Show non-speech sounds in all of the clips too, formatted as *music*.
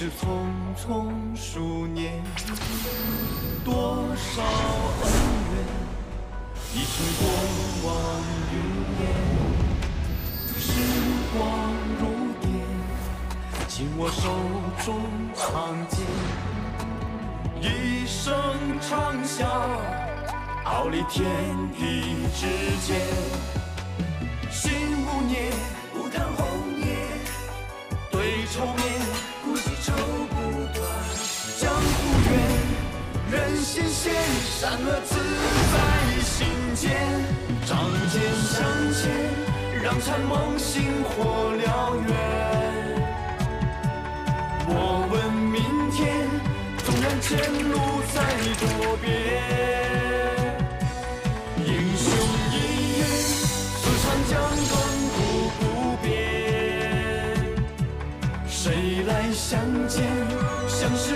是匆匆数年，多少恩怨已成过往云烟。时光如电，紧握手中长剑，一声长啸，傲立天地之间。心无念，不谈红人心险，善恶自在心间。仗剑向前。让残梦星火燎原。莫问明天，纵然前路再多变。英雄一跃，这长江亘古不变。谁来相见？相识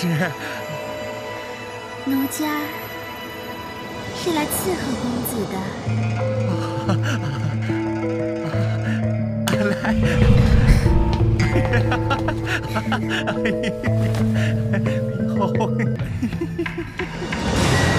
是，奴家是来伺候公子的。来。天 *laughs*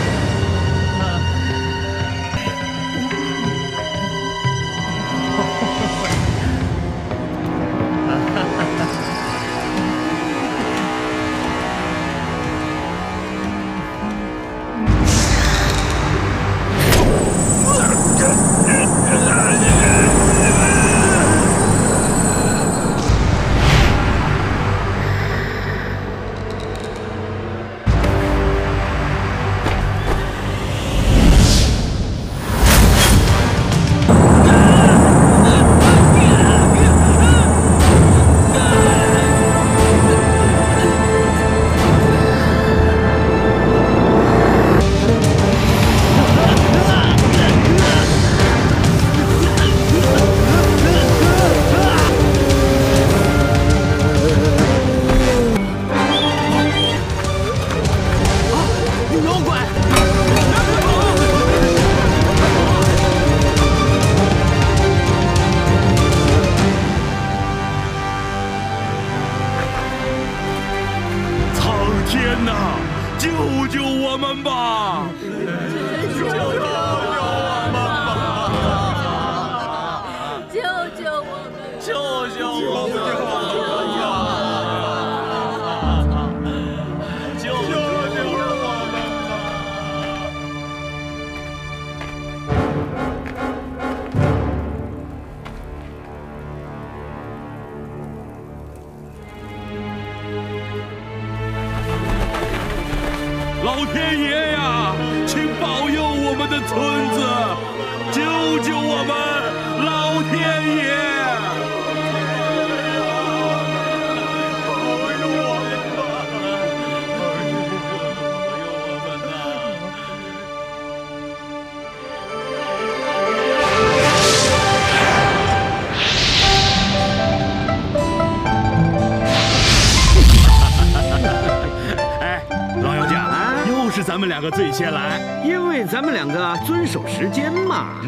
个最先来，因为咱们两个遵守时间嘛。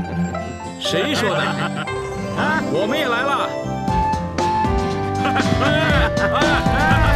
*laughs* 谁说的？啊，我们也来了。请。*laughs*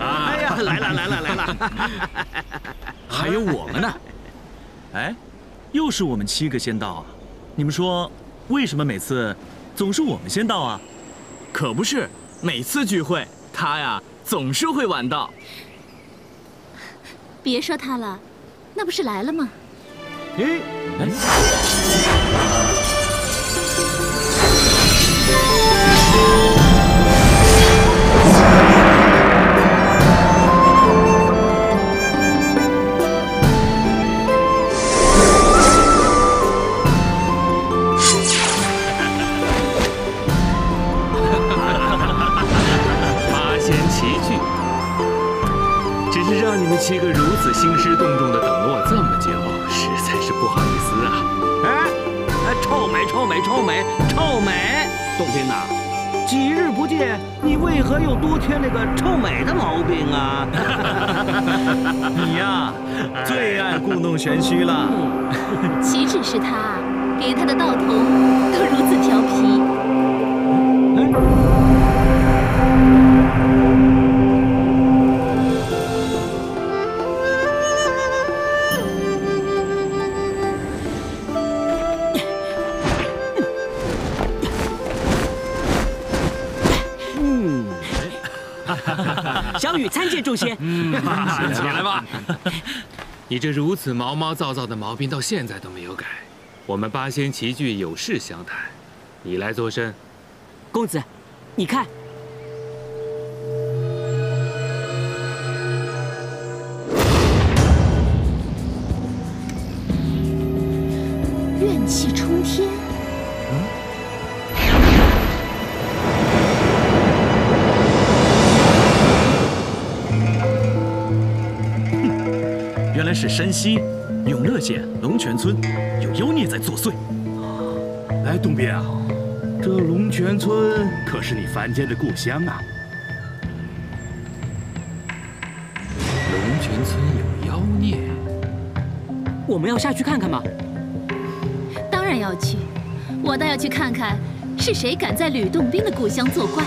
哎呀，来了来了来了！*laughs* 还有我们呢。哎，又是我们七个先到啊！你们说，为什么每次总是我们先到啊？可不是，每次聚会他呀总是会晚到。别说他了，那不是来了吗？哎哎。只是让你们七个如此兴师动众的等了我这么久，实在是不好意思啊。哎，臭美臭美臭美臭美！洞宾呐，几日不见，你为何又多添那个臭美的毛病啊？*laughs* 你呀，最爱故弄玄虚了。岂止是他，连他的道童都如此调皮。小雨参见众仙。*laughs* 起来吧。*laughs* 你这如此毛毛躁躁的毛病到现在都没有改。我们八仙齐聚，有事相谈。你来作甚？公子，你看，怨气冲天。是山西永乐县龙泉村有妖孽在作祟。哎，东边啊，这龙泉村可是你凡间的故乡啊！龙泉村有妖孽，我们要下去看看吗？当然要去，我倒要去看看，是谁敢在吕洞宾的故乡作怪。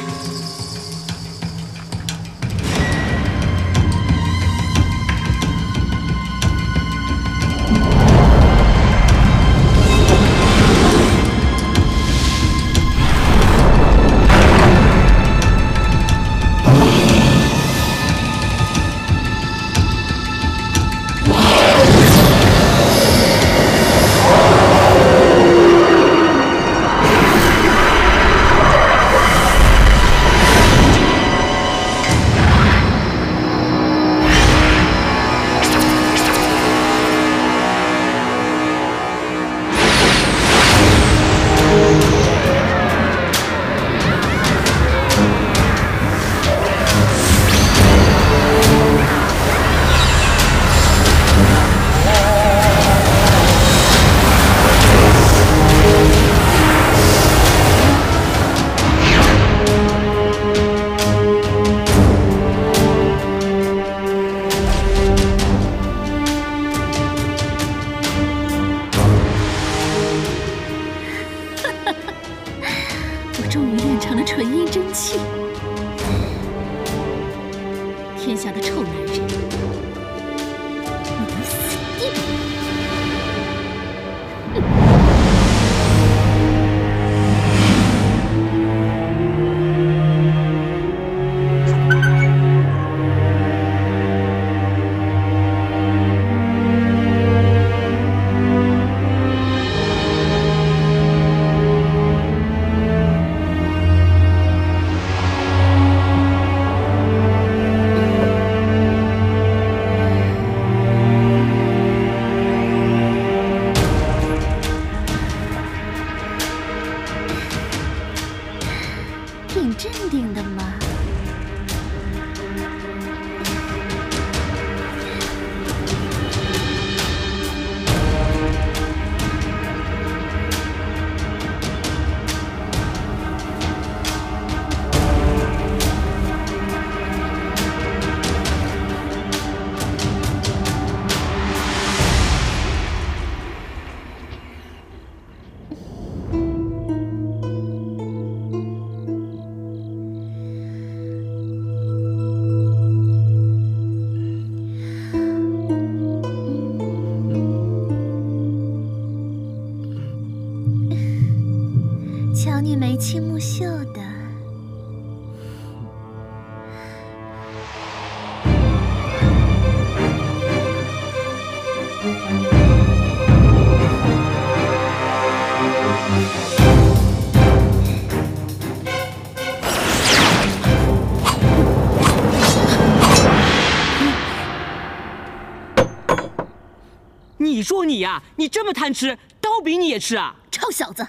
说你呀、你这么贪吃，刀饼你也吃啊？臭小子，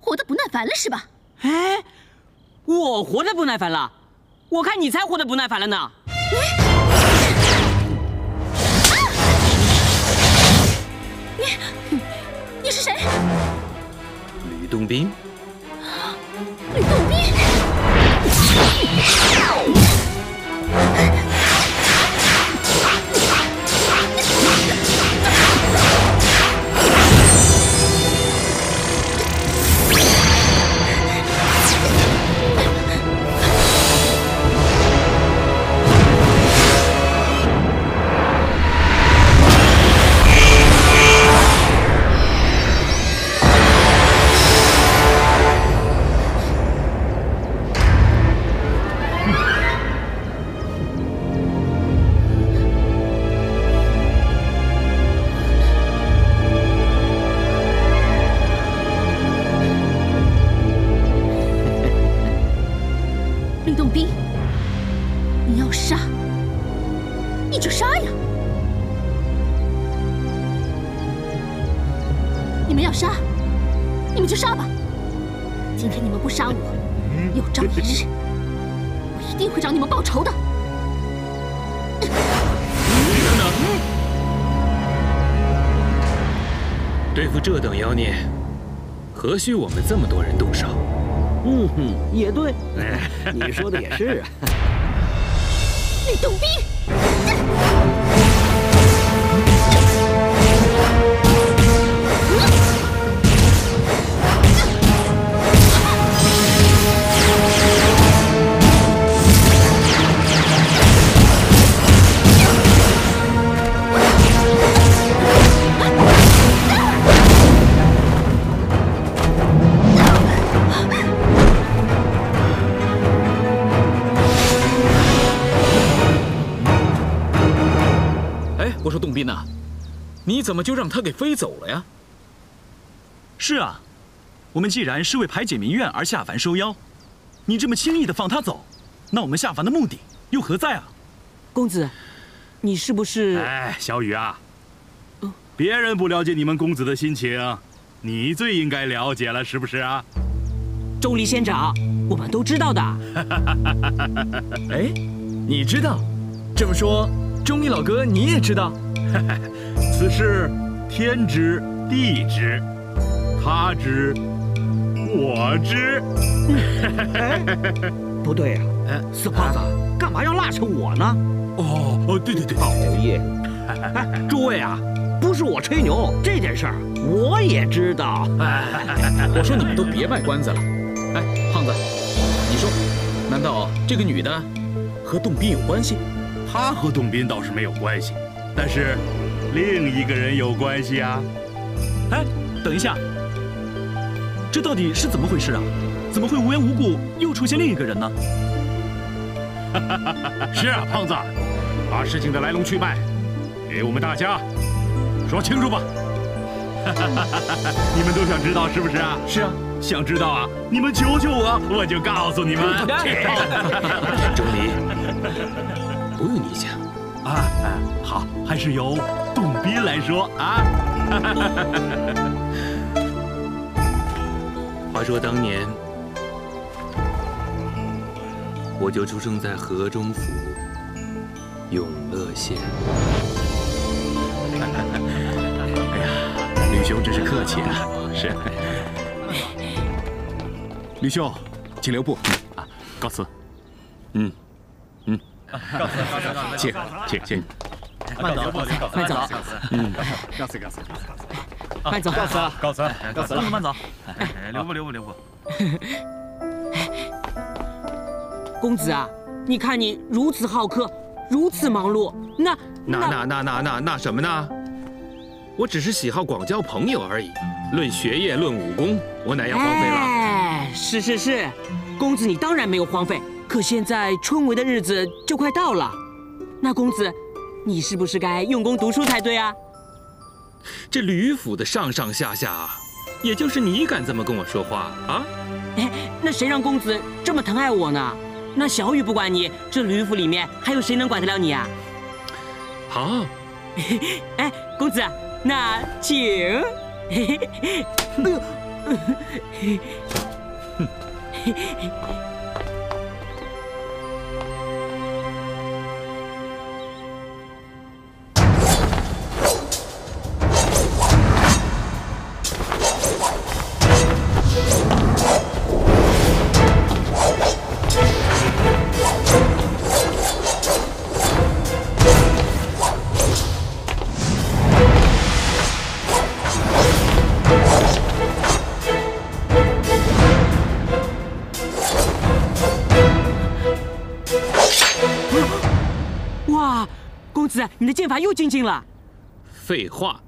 活得不耐烦了是吧？哎，我活得不耐烦了，我看你才活得不耐烦了呢。你你是谁？吕洞宾，你说的也是啊。你怎么就让他给飞走了呀？是啊，我们既然是为排解民怨而下凡收妖，你这么轻易的放他走，那我们下凡的目的又何在啊？公子，你是不是？哎，小雨啊，别人不了解你们公子的心情，你最应该了解了，是不是啊？钟离仙长，我们都知道的。*laughs* 哎，你知道？这么说，钟离老哥你也知道？*laughs* 此事天知地知，他知我知。*laughs* 不对呀、哎四胖子，干嘛要拉扯我呢？哦哦，对对对，讨厌！哎，诸位啊，不是我吹牛，这件事儿我也知道。*laughs* 我说你们都别卖关子了。哎，胖子，你说，难道这个女的和洞宾有关系？她和洞宾倒是没有关系，但是另一个人有关系啊。哎，等一下，这到底是怎么回事啊？怎么会无缘无故又出现另一个人呢？*laughs* 是啊，胖子，把事情的来龙去脉给我们大家说清楚吧。*laughs* 你们都想知道是不是啊？是啊，想知道啊？你们求求我，我就告诉你们。*laughs* 钟离，不用你讲。啊，好，还是由董斌来说啊。*laughs* 话说当年，我就出生在河中府永乐县。*laughs* 哎呀吕兄真是客气啊！是。*laughs* 吕兄，请留步。啊，告辞。嗯，嗯。告辞，请，请，请。慢走，慢走。嗯，告辞，告辞。慢走，告辞，告辞，告辞。慢走，慢走。留步，留步，留步。*laughs* 公子啊，你看你如此好客，如此忙碌，那那那那那那那什么呢？我只是喜好广交朋友而已。论学业，论武功，我哪样荒废了？哎，是是是，公子你当然没有荒废。可现在春闱的日子就快到了，那公子，你是不是该用功读书才对啊？这吕府的上上下下，也就是你敢这么跟我说话啊？哎，那谁让公子这么疼爱我呢？那小雨不管你，这吕府里面还有谁能管得了你啊？好，*laughs* 哎，公子，那请。*laughs* *laughs* 哇，你的剑法又精进了。废话，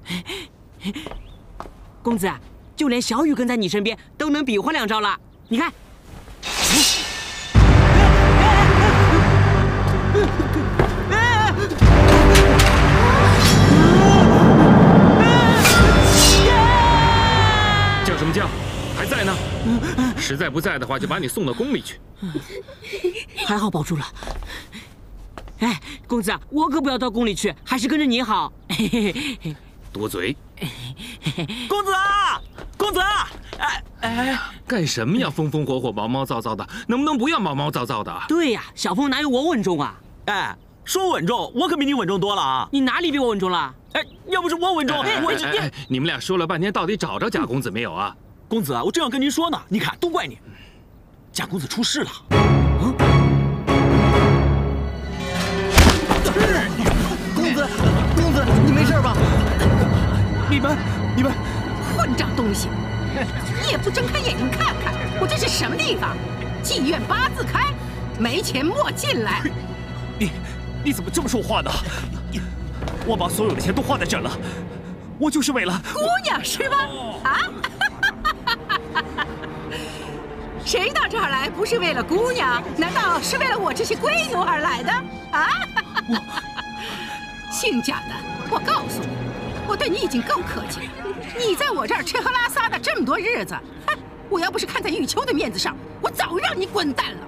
公子，就连小雨跟在你身边都能比划两招了。你看，叫什么叫？还在呢？实在不在的话，就把你送到宫里去。还好保住了。哎，公子，我可不要到宫里去，还是跟着你好。*laughs* 多嘴！*laughs* 公子啊，公子啊！哎哎，干什么呀？风风火火，毛毛躁躁的，能不能不要毛毛躁躁的？对呀，小风哪有我稳重啊？哎，说稳重，我可比你稳重多了啊！你哪里比我稳重了？哎，要不是我稳重，我哎哎，你们俩说了半天，到底找着贾公子没有啊？公子啊，我正要跟您说呢，你看，都怪你，贾公子出事了。你们，你们，混账东西！你也不睁开眼睛看看，我这是什么地方？妓院八字开，没钱莫进来。你，你怎么这么说话呢？我把所有的钱都花在这了，我就是为了姑娘是吗？啊？*laughs* 谁到这儿来不是为了姑娘？难道是为了我这些龟奴而来的？啊？*laughs* 姓贾的，我告诉你，我对你已经够客气了。你在我这儿吃喝拉撒的这么多日子，哼！我要不是看在玉秋的面子上，我早让你滚蛋了。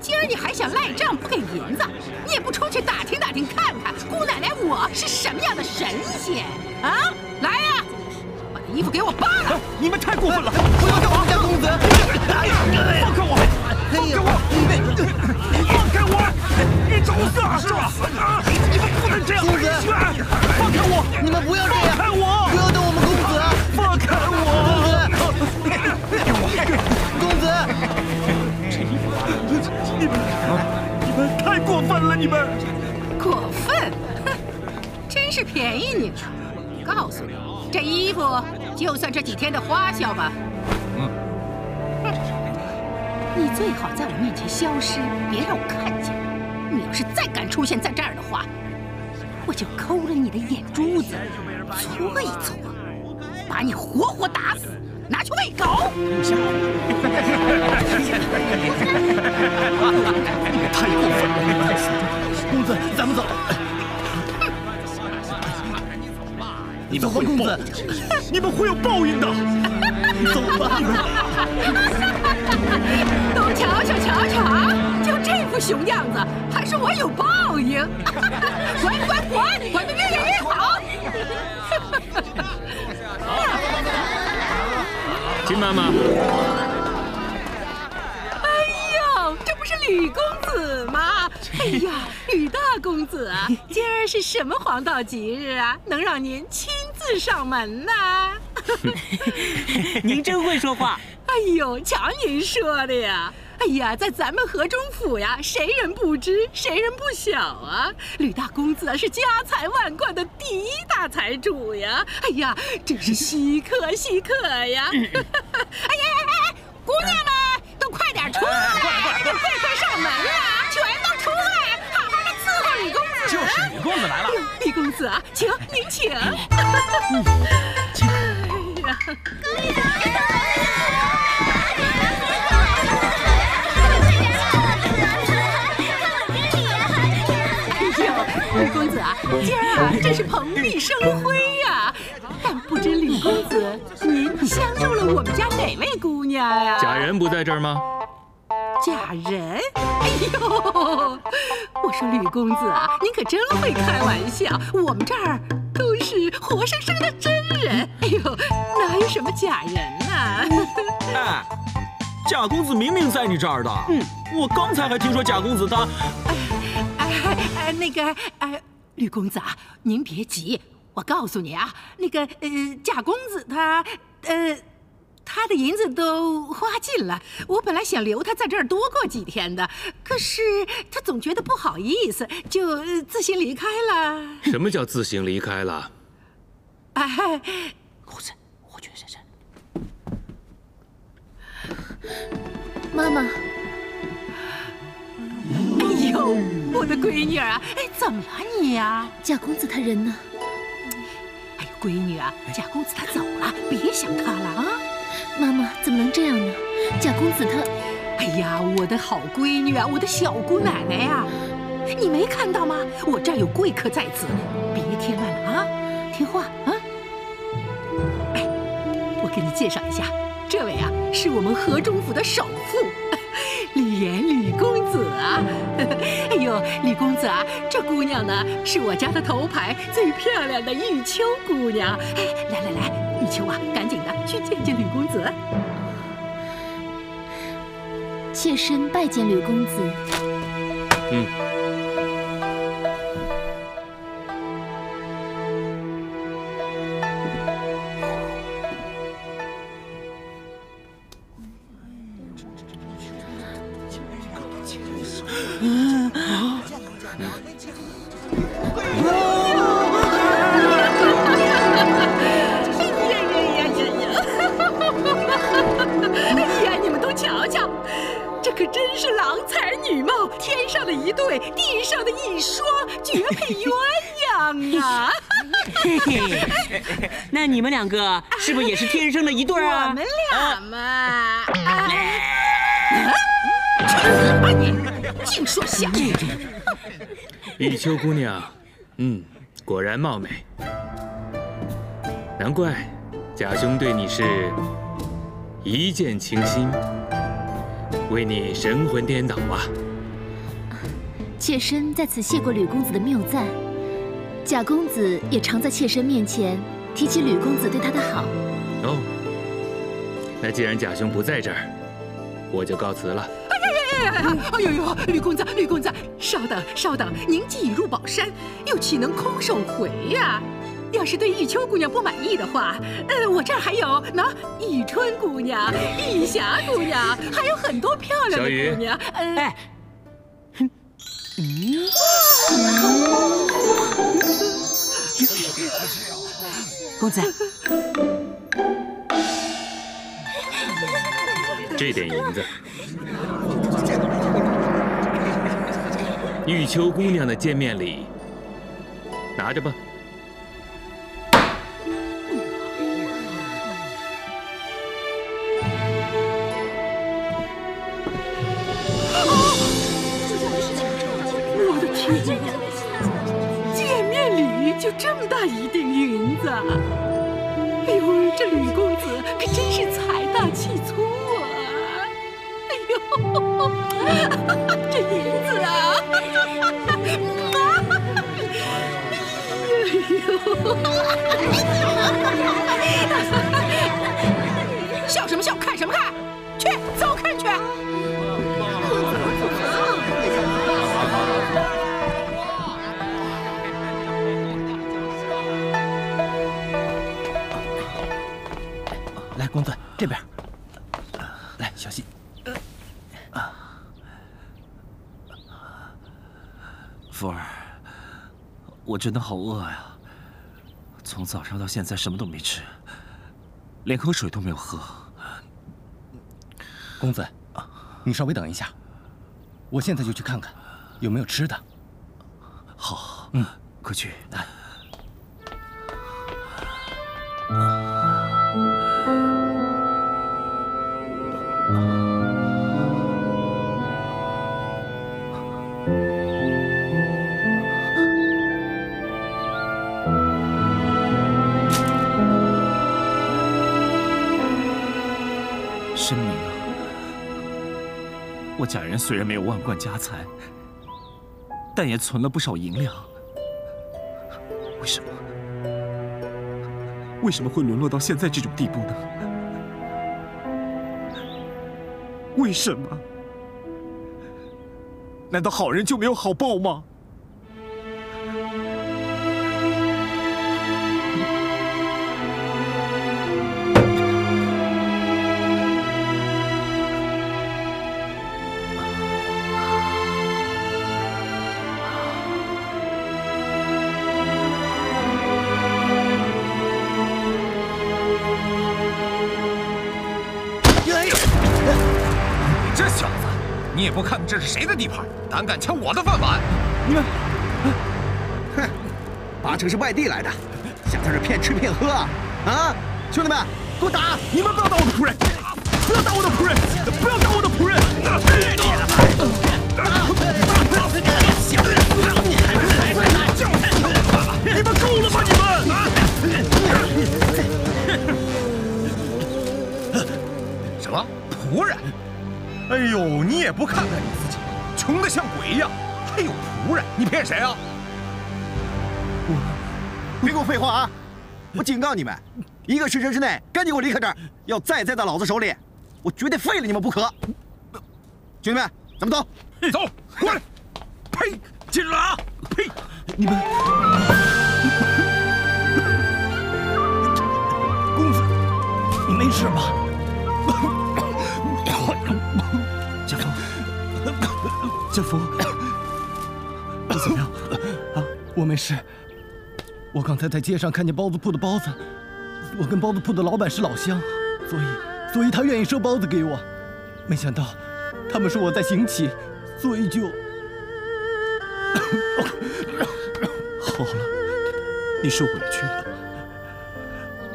今儿你还想赖账不给银子，你也不出去打听打听看看，姑奶奶我是什么样的神仙啊？来呀，把衣服给我扒了！你们太过分了！我要干嘛，家公子！放开我！放开我！放开我！你找死啊！是吧？你们不能这样！公子，放开我！你们不要这样！放开我！不要动我们公子！放开我！公子，你们，你们太过分了！你们过分？哼，真是便宜你了。告诉你，这衣服就算这几天的花销吧。你最好在我面前消失，别让我看见。你要是再敢出现在这儿的话，我就抠了你的眼珠子，搓一搓，把你活活打死，拿去喂狗。*laughs* 太过分了！公子，咱们走。*laughs* 你们会有报，*laughs* 你们会有报应的。走吧。都瞧瞧瞧瞧，就这副熊样子，还说我有报应？滚滚滚，滚得越远越好！金妈妈，哎呦，这不是吕公子吗？哎呀，吕大公子啊，*laughs* 今儿是什么黄道吉日啊？能让您亲自上门呢？*laughs* *laughs* 您真会说话。哎呦，瞧您说的呀！哎呀，在咱们河中府呀，谁人不知，谁人不晓啊？吕大公子是家财万贯的第一大财主呀！哎呀，真是稀客稀客呀！*laughs* 哎呀哎哎，姑娘们都快点出来，有贵客上门了，全都出来，好好的伺候吕公子。就是吕公子来了，吕公子啊，请您请。*laughs* 请。哎呀。吕今儿啊真是蓬荜生辉呀！但不知吕公子，您相中了我们家哪位姑娘呀？贾人不在这儿吗？贾人？哎呦，我说吕公子啊，您可真会开玩笑。我们这儿都是活生生的真人。哎呦，哪有什么假人呢？哎，贾公子明明在你这儿的。嗯，我刚才还听说贾公子他……哎哎哎，那个哎，吕公子啊，您别急，我告诉你啊，那个呃，贾公子他呃，他的银子都花尽了。我本来想留他在这儿多过几天的，可是他总觉得不好意思，就自行离开了。什么叫自行离开了？哎，公子，我觉得是。妈妈。哎呦，我的闺女啊，哎，怎么了你呀？贾公子他人呢？哎呦，闺女啊，贾公子他走了，别想他了啊！妈妈怎么能这样呢？贾公子他……哎呀，我的好闺女啊，我的小姑奶奶呀，你没看到吗？我这儿有贵客在此，别添乱了啊！听话啊！哎，我给你介绍一下，这位啊，是我们河中府的首富。李岩，李公子啊！*laughs* 哎呦，李公子啊，这姑娘呢是我家的头牌，最漂亮的玉秋姑娘。哎，来来来，玉秋啊，赶紧的去见见吕公子。妾身拜见吕公子。嗯。那你们两个是不是也是天生的一对啊？我们俩嘛。去死吧你！净说瞎话。玉秋姑娘，嗯，果然貌美，难怪贾兄对你是一见倾心，为你神魂颠倒啊。妾身在此谢过吕公子的谬赞，贾公子也常在妾身面前。提起吕公子对他的好，哦，那既然贾兄不在这儿，我就告辞了。哎呀呀呀呀！哎呦呦，吕公子，吕公子，稍等稍等，您既已入宝山，又岂能空手回呀？要是对玉秋姑娘不满意的话，呃，我这儿还有那玉春姑娘、玉霞姑娘，还有很多漂亮的姑娘。哎，嗯。公子，这点银子，玉秋姑娘的见面礼，拿着吧。*laughs* 笑什么笑？看什么看？去，走开去！来，公子这边，来，小心。福儿，我真的好饿呀！从早上到现在什么都没吃，连口水都没有喝。公子，你稍微等一下，我现在就去看看有没有吃的。好，嗯，快去。来。*laughs* 虽然没有万贯家财，但也存了不少银两。为什么？为什么会沦落到现在这种地步呢？为什么？难道好人就没有好报吗？地盘，胆敢抢我的饭碗！你们，哼，八成是外地来的，想在这骗吃骗喝啊！啊，兄弟们，给我打！你们不要打我的仆人，不要打我的仆人，不要打我的仆人！你们够了吗？你们！什么仆人？哎呦，你也不看看你穷的像鬼一样，还有仆人？你骗谁啊？别给我废话啊！我警告你们，一个时辰之内赶紧给我离开这儿，要再栽到老子手里，我绝对废了你们不可！兄弟们，咱们走，走，过来！呸！进来啊！呸！你们，公子，你没事吧？家福，*coughs* 你怎么样？啊，我没事。我刚才在街上看见包子铺的包子，我跟包子铺的老板是老乡，所以，所以他愿意赊包子给我。没想到，他们说我在行乞，所以就 *coughs*…… 好了，你受委屈了，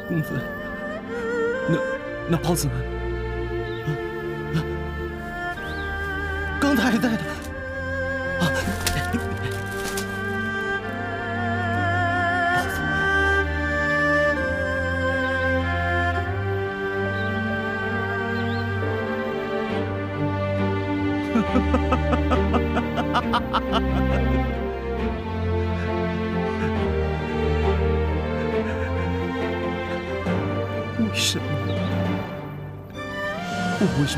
公子。那那包子呢？啊啊，刚才还在的。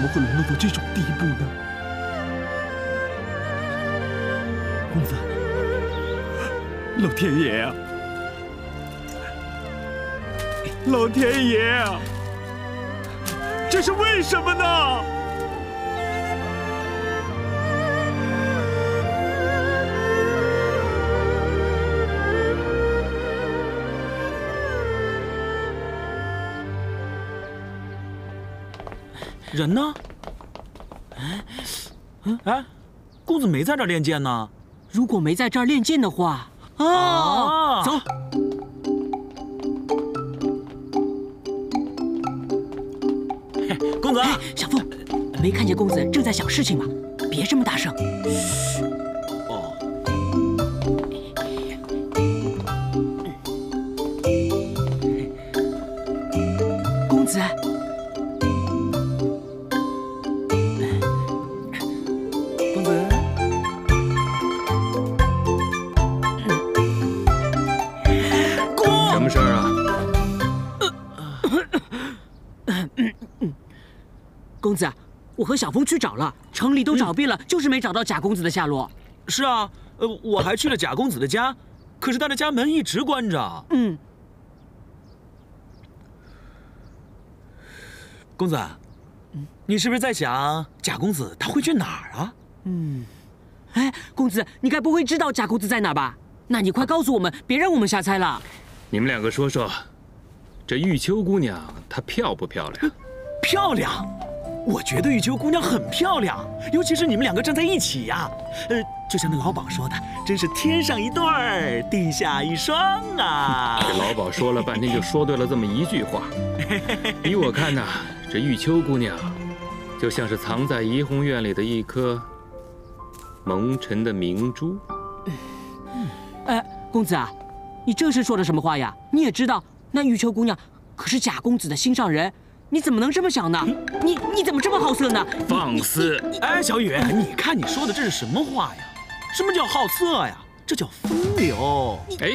怎么会沦落到这种地步呢？公子，老天爷啊！老天爷！这是为什么呢？人呢？哎，嗯，哎，公子没在这儿练剑呢，如果没在这儿练剑的话，啊，走。公子，小凤，没看见公子正在想事情吗？别这么大声。哦。小峰去找了，城里都找遍了，就是没找到贾公子的下落。是啊，呃，我还去了贾公子的家，可是他的家门一直关着。嗯，公子，你是不是在想贾公子他会去哪儿啊？嗯，哎，公子，你该不会知道贾公子在哪儿吧？那你快告诉我们，别让我们瞎猜了。你们两个说说，这玉秋姑娘她漂不漂亮？漂亮，我觉得玉秋姑娘很漂亮，尤其是你们两个站在一起呀、呃，就像那老鸨说的，真是天上一对儿，地下一双啊！这老鸨说了半天，就说对了这么一句话。*laughs* 依我看呐，这玉秋姑娘，就像是藏在怡红院里的一颗蒙尘的明珠。哎，公子啊，你这是说的什么话呀？你也知道那玉秋姑娘可是贾公子的心上人，你怎么能这么想呢？你你怎么这么好色呢？放肆！哎，小雨，你看你说的这是什么话呀？什么叫好色呀？这叫风流。哎，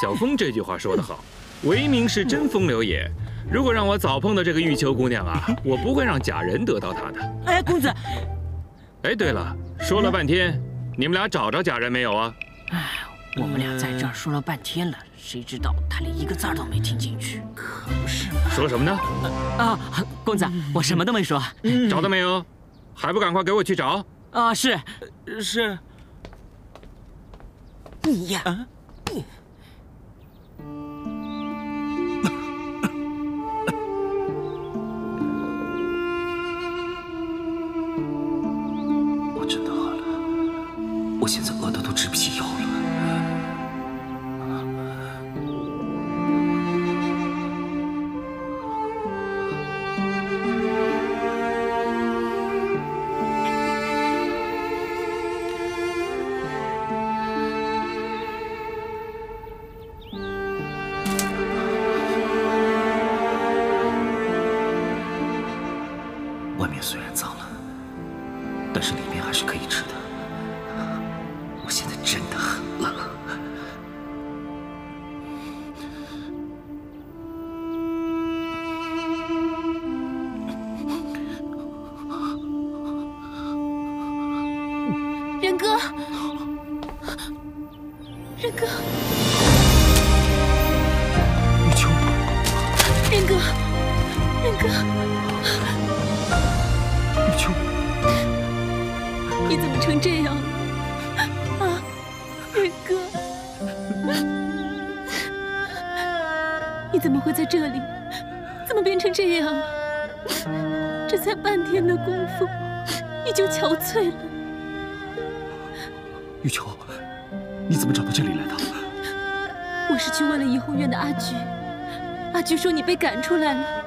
小峰这句话说得好，唯明是真风流也。如果让我早碰到这个玉秋姑娘啊，*laughs* 我不会让假人得到她的。哎，公子，哎，对了，说了半天，你们俩找着假人没有啊？哎我们俩在这儿说了半天了，谁知道他连一个字儿都没听进去？可不是嘛。说什么呢？啊，公子，我什么都没说。找到没有？还不赶快给我去找！啊，是是。你呀，你我真的饿了，我现在饿得都直不你就憔悴了。玉秋，你怎么找到这里来的？我是去问了怡红院的阿菊，阿菊说你被赶出来了，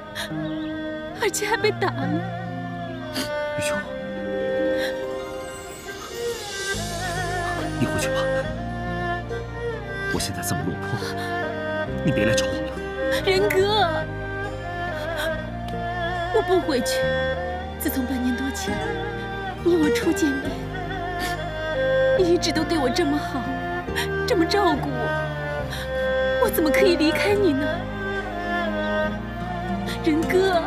而且还被打了。玉秋，你回去吧。我现在这么落魄，你别来找我了。仁哥，我不回去。自从半年多前你我初见面，你一直都对我这么好，这么照顾我，我怎么可以离开你呢？仁哥，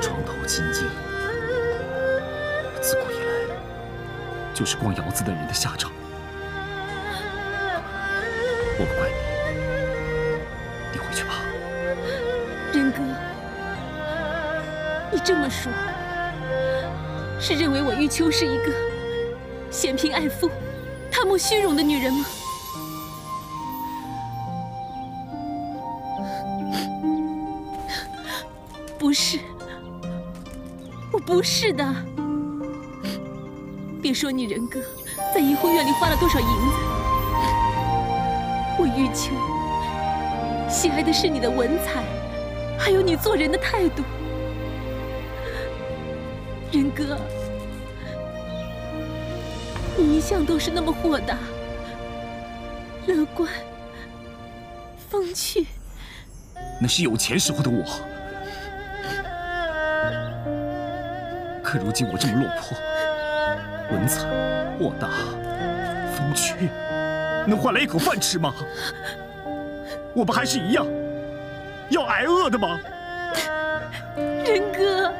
床头金镜，自古以来就是逛窑子的人的下场。这么说，是认为我玉秋是一个嫌贫爱富、贪慕虚荣的女人吗？不是，我不是的。别说你仁哥在怡红院里花了多少银子，我玉秋喜爱的是你的文采，还有你做人的态度。仁哥，你一向都是那么豁达、乐观、风趣。那是有钱时候的我，可如今我这么落魄，文采、豁达、风趣，能换来一口饭吃吗？我不还是一样要挨饿的吗？仁哥。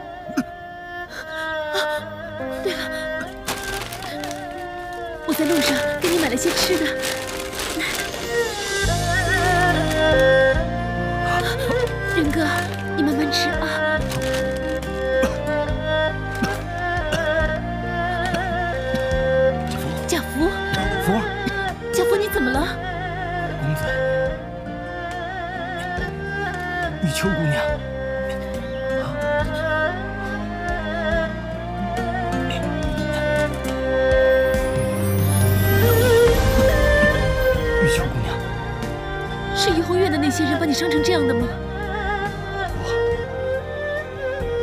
在路上给你买了些吃的。仁哥，些人把你伤成这样的吗？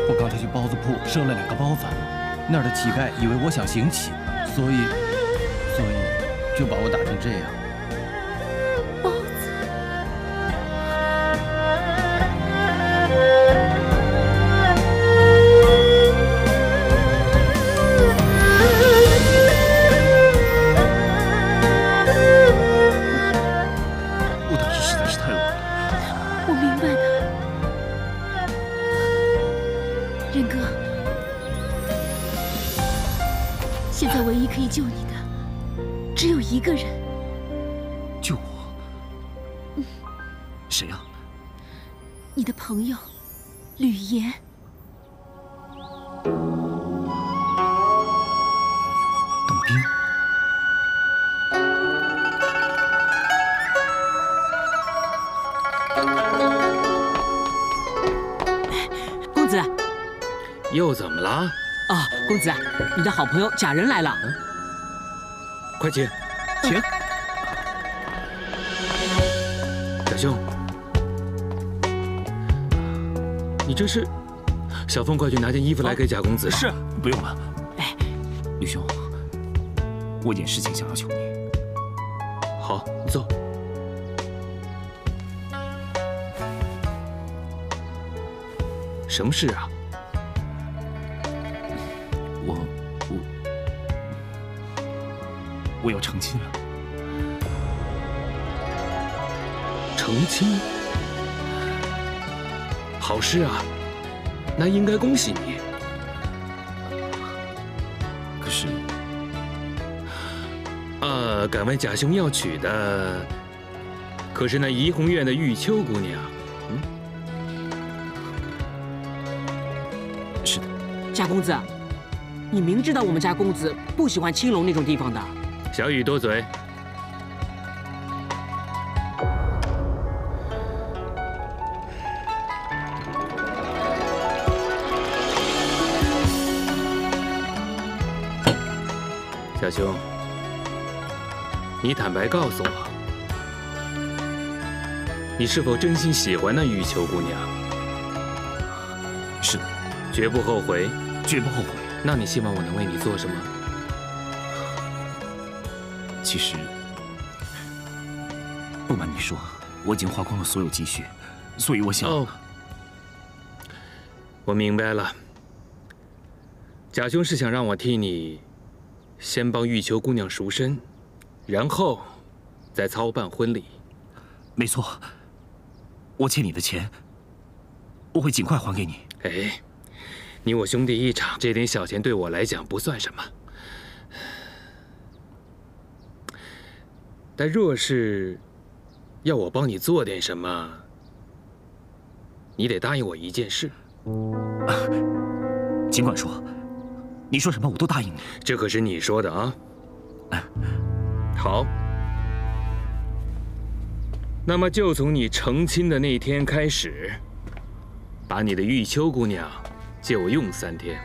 我刚才去包子铺赊了两个包子，那儿的乞丐以为我想行乞，所以，所以就把我打成这样。现在唯一可以救你的，只有一个人。救我？谁啊？你的朋友，吕岩。公子，你的好朋友贾仁来了。快请，请。小兄，你这是？小凤，快去拿件衣服来给贾公子。是，不用了。哎，吕兄，我有点事情想要求你。好，你坐。什么事啊？要成亲了。成亲？好事啊，那应该恭喜你。可是，呃，敢问贾兄要娶的，可是那怡红院的玉秋姑娘？嗯是的。贾公子，你明知道我们家公子不喜欢青楼那种地方的。小雨多嘴。小兄，你坦白告诉我，你是否真心喜欢那玉秋姑娘？是的，绝不后悔，绝不后悔。那你希望我能为你做什么？其实，不瞒你说，我已经花光了所有积蓄，所以我想……哦，我明白了。贾兄是想让我替你。先帮玉秋姑娘赎身，然后再操办婚礼。没错，我欠你的钱，我会尽快还给你。哎，你我兄弟一场，这点小钱对我来讲不算什么。但若是要我帮你做点什么你得答应我一件事。啊 *laughs* 尽管说你说什么我都答应你。这可是你说的啊。好。那么就从你成亲的那天开始把你的玉秋姑娘借我用三天。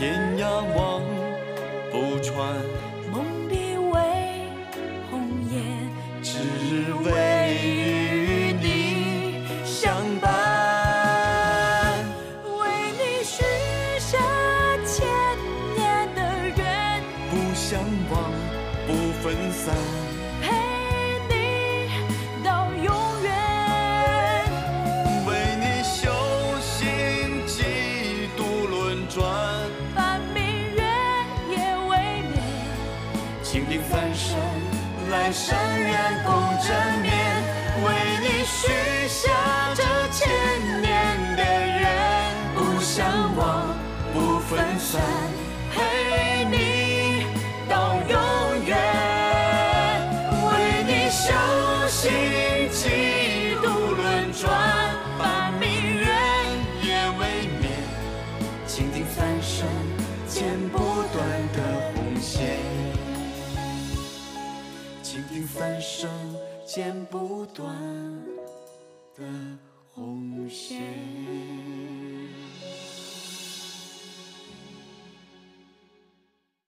天。陪你到永远为你修行气度轮转伴明月夜未眠。倾听三生剪不断的红线三生剪不断